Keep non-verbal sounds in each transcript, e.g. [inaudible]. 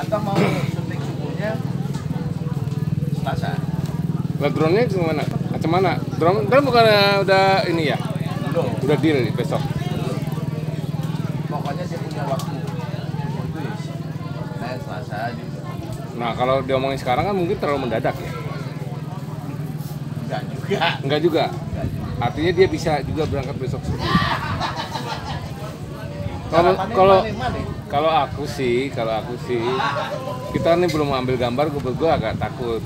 Atau mau suntik subuhnya Selasa? Lah drone-nya gimana? Macam mana? Drone, drone bukan udah ini ya? Belum. Udah deal nih besok. Pokoknya dia punya waktu. Ya. Saya Selasa gitu. Nah kalau diomongin sekarang kan mungkin terlalu mendadak ya? Enggak juga. Enggak juga. Enggak juga. Artinya dia bisa juga berangkat besok subuh. [laughs] Kalau kalau? Kalau aku sih, kalau aku sih, kita nih belum ambil gambar, gue gue agak takut.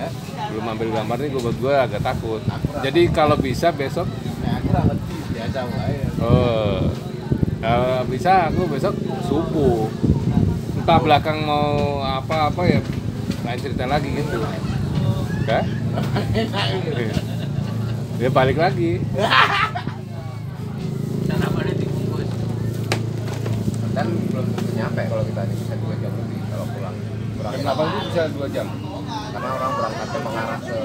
Ya? Belum ambil gambar nih, gue gue agak takut. Jadi kalau bisa besok, Nah, aku biasa oh, kalau bisa aku besok subuh. Entah belakang mau apa-apa ya, lain cerita lagi gitu. [laughs] Ya? Enak gitu. Dia balik lagi. [laughs] Dan belum tentu nyampe kalau kita ini bisa dua jam lebih kalau pulang. Kurang Jam 8 itu bisa 2 jam. karena orang berangkatnya mengarah ke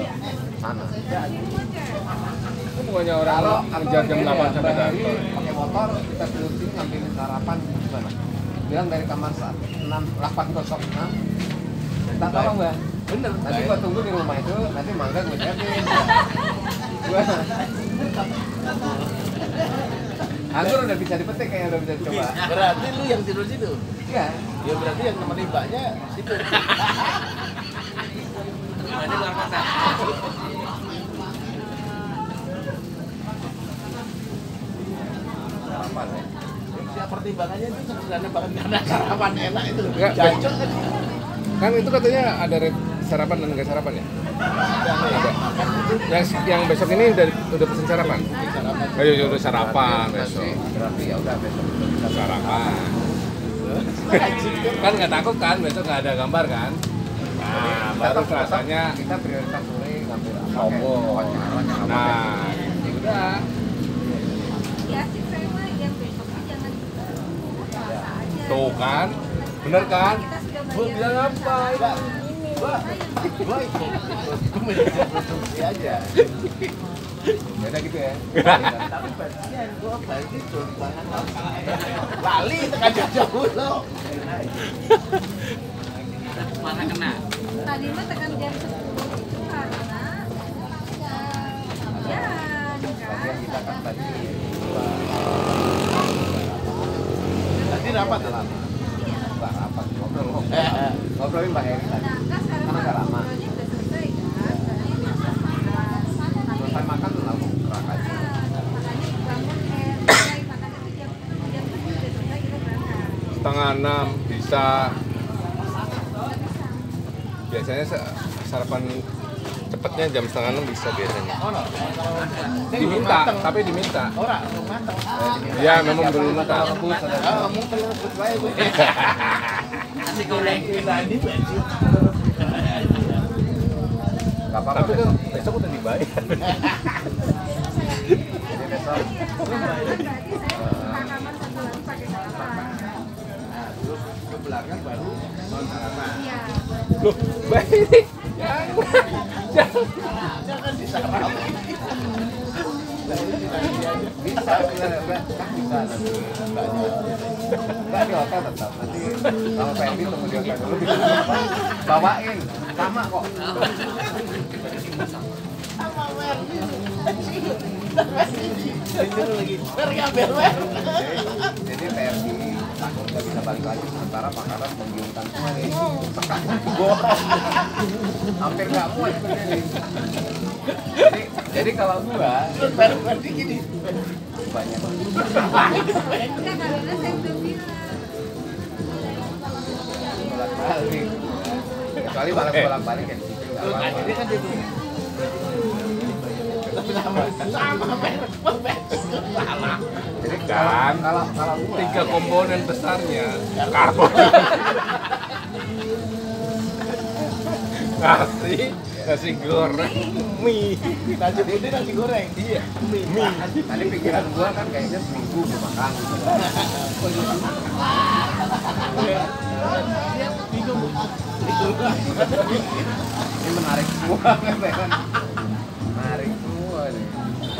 sana. Itu bukannya orang Kalau ngejar jam 8 sampai kantor. pakai motor kita dulu sini ngambilin sarapan gimana? Bilang dari kamar saat 6 806 Tak tolong nggak? Bener. Nanti gua tunggu di rumah itu, nanti mangga gua siapin. [laughs] Gua Anggur udah bisa dipetik kayak udah bisa dicoba. Berarti lu yang tidur situ? Iya. Ya berarti yang temenin mbaknya situ. Mbaknya luar kota. Sarapan ya. Ya pertimbangannya itu sederhana banget karena sarapan enak itu. Jancok kan. Kan itu katanya ada red sarapan dan enggak sarapan ya? Ada. Yang yang besok ini udah udah pesen sarapan. Sarapan. Oh iya udah sarapan besok. Ya udah besok Sarapan. kan nggak takut kan besok nggak ada gambar kan? Nah, baru rasanya kita prioritas sore ngambil apa Oh. nah ya udah Ya aja. tuh kan bener kan? Bayar bilang apa? Aja. gitu ya Tapi bagian gua Lali jauh lo. Mana kena? Tadi mah tekan jam 10 itu karena ya tadi Tadi rapat rapat ngobrol ngobrol ngobrolin mbak tadi Nah, kan sekarang Kan agak lama. ngobrolnya udah selesai kan. Sekarang ini makan makan. selesai makan langsung gerak aja Nah, makanya bangun eh selesai makan itu jam jam 7 udah selesai kita berangkat. Enam bisa. Biasanya sa- sarapan cepetnya jam setengah enam bisa biasanya. Diminta, tapi diminta. Matang. Ya memang belum apa-apa Tapi kan besok udah dibayar. jadi besok belakang baru non sarapan. Iya. Loh, baik ini. Jangan. Jangan. Jangan disarap. bisa kan bisa nanti mbaknya nggak di hotel tetap nanti sama Fendi tunggu di hotel dulu bisa bawain sama kok Sama. Mer ngambil mer. jadi balik lagi sementara makanan semua nih sekarang goreng hampir nggak muat jadi. Jadi kalau gua mer Merdi gini. banyak. Bolak balik kecuali malah bolak balik ya. Di situ nggak Terus apa-apa. akhirnya kan jadi Kan. gua Tiga komponen besarnya. Karbon. nasi, nasi goreng, mie. nasi putih nasi goreng. Iya mie. Mie. Tadi pikiran gua kan kayaknya seminggu gua makan. Gitu bingung ini menarik semua kan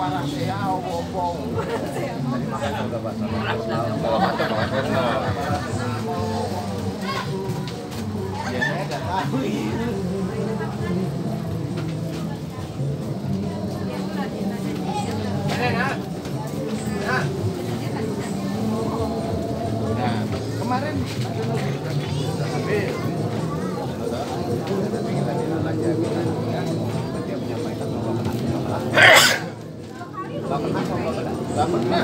Kalau macam bahasa Ya saya nggak tahu Nggak pernah.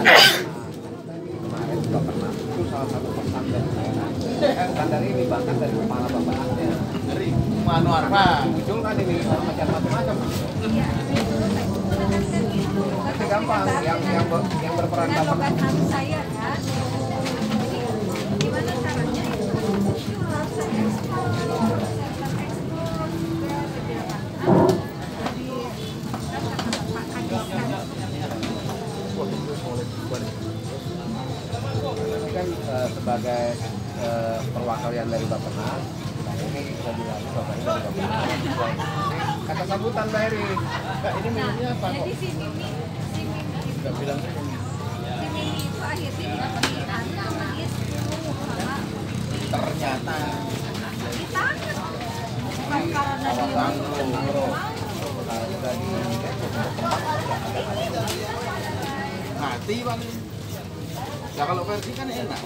Kemarin juga pernah. Itu salah satu pesan dari saya. Bukan dari ini, bahkan dari kepala bapaknya. Dari Manu apa? Muncul kan ini macam macam-macam. Itu gampang. Yang yang ber- yang berperan bapak saya kan. Gimana caranya itu harus saya ekspor, saya ekspor juga sejarah. Jadi kan kata Pak Kadis kan ini kan eh, sebagai eh, perwakilan dari Bapenas. Nah ini bapaknya dari Bapenas. Kata sambutan Mbak Eri. Kak, ini minumnya apa kok? jadi si Mimi si Mimi itu bilang si Mimi itu akhirnya dapat dianu sama sama Ternyata karena dia Mati paling. Ya kalau versi kan enak.